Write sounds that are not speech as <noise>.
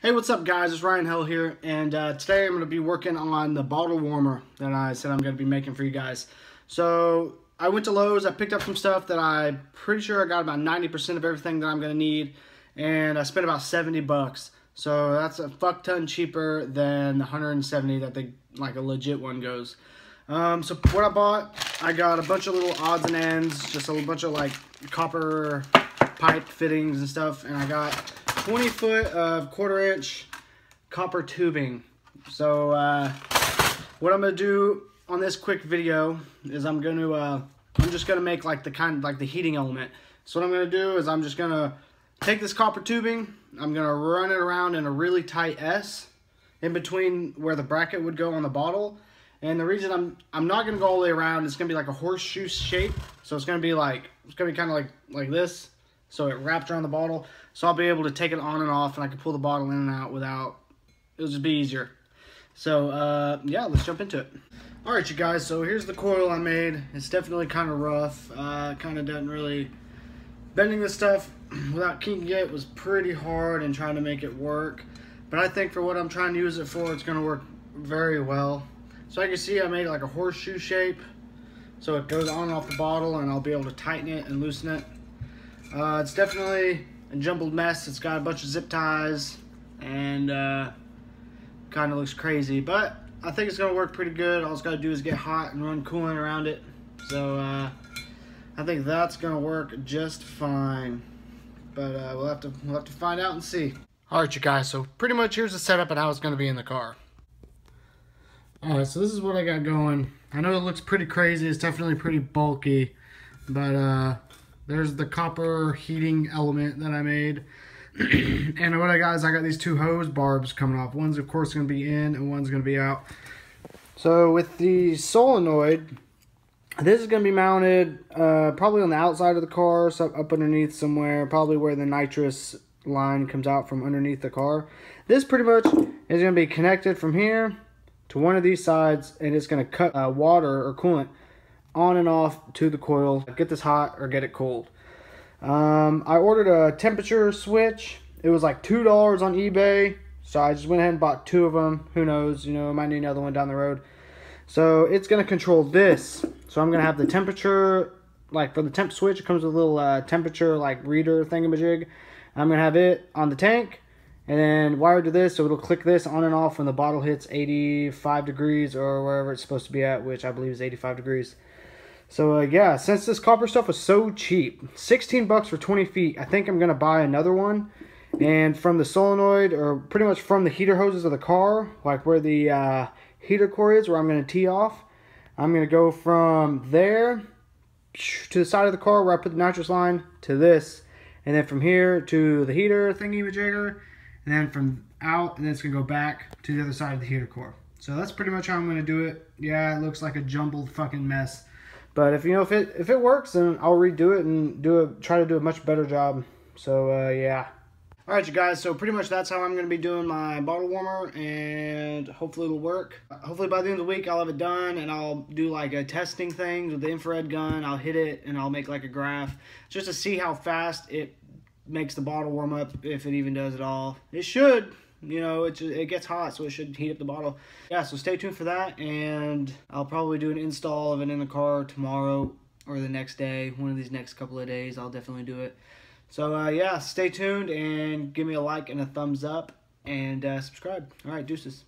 Hey, what's up guys? It's Ryan Hell here, and uh, today I'm going to be working on the bottle warmer that I said I'm going to be making for you guys. So, I went to Lowe's, I picked up some stuff that I'm pretty sure I got about 90% of everything that I'm going to need, and I spent about 70 bucks. So, that's a fuck ton cheaper than the 170 that the, like a legit one goes. Um, so, what I bought, I got a bunch of little odds and ends, just a bunch of like copper pipe fittings and stuff, and I got 20 foot of quarter inch copper tubing. So uh, what I'm gonna do on this quick video is I'm gonna uh, I'm just gonna make like the kind like the heating element. So what I'm gonna do is I'm just gonna take this copper tubing, I'm gonna run it around in a really tight S in between where the bracket would go on the bottle. And the reason I'm I'm not gonna go all the way around, it's gonna be like a horseshoe shape. So it's gonna be like it's gonna be kind of like like this so it wraps around the bottle. So I'll be able to take it on and off, and I can pull the bottle in and out without, it'll just be easier. So, uh, yeah, let's jump into it. Alright, you guys, so here's the coil I made. It's definitely kind of rough. Uh, kind of doesn't really, bending this stuff <clears throat> without kinking it was pretty hard and trying to make it work. But I think for what I'm trying to use it for, it's going to work very well. So I can see I made like a horseshoe shape. So it goes on and off the bottle and I'll be able to tighten it and loosen it. Uh, it's definitely a jumbled mess. It's got a bunch of zip ties and uh, kind of looks crazy, but I think it's going to work pretty good. All it's got to do is get hot and run coolant around it. So uh, I think that's going to work just fine. But uh, we'll have to we'll have to find out and see. All right, you guys. So pretty much here's the setup and how it's going to be in the car. All right, so this is what I got going. I know it looks pretty crazy. It's definitely pretty bulky, but uh, there's the copper heating element that I made. <clears throat> and what I got is I got these two hose barbs coming off. One's of course going to be in and one's going to be out. So with the solenoid, this is going to be mounted uh, probably on the outside of the car, so up underneath somewhere, probably where the nitrous line comes out from underneath the car. This pretty much is going to be connected from here to one of these sides, and it's going to cut uh, water or coolant on and off to the coil. Get this hot or get it cold. Um, I ordered a temperature switch. It was like $2 on eBay. So I just went ahead and bought two of them. Who knows, you know, I might need another one down the road. So it's going to control this. So I'm going to have the temperature, like for the temp switch, it comes with a little uh, temperature like reader thingamajig. I'm going to have it on the tank and then wired to this so it'll click this on and off when the bottle hits 85 degrees or wherever it's supposed to be at, which I believe is 85 degrees. So uh, yeah, since this copper stuff was so cheap, 16 bucks for 20 feet, I think I'm gonna buy another one. And from the solenoid, or pretty much from the heater hoses of the car, like where the uh, heater core is, where I'm gonna tee off, I'm gonna go from there to the side of the car where I put the nitrous line to this, and then from here to the heater thingy majigger, and then from out, and then it's gonna go back to the other side of the heater core. So that's pretty much how I'm gonna do it. Yeah, it looks like a jumbled fucking mess. But if you know if it if it works, then I'll redo it and do a try to do a much better job. So uh, yeah. All right, you guys. So pretty much that's how I'm going to be doing my bottle warmer, and hopefully it'll work. Hopefully by the end of the week I'll have it done, and I'll do like a testing thing with the infrared gun. I'll hit it, and I'll make like a graph just to see how fast it makes the bottle warm up, if it even does at all. It should you know, it, it gets hot, so it should heat up the bottle. Yeah, so stay tuned for that, and I'll probably do an install of it in the car tomorrow or the next day. One of these next couple of days, I'll definitely do it. So, uh, yeah, stay tuned, and give me a like and a thumbs up, and uh, subscribe. All right, deuces.